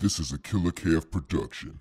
This is a Killer calf production.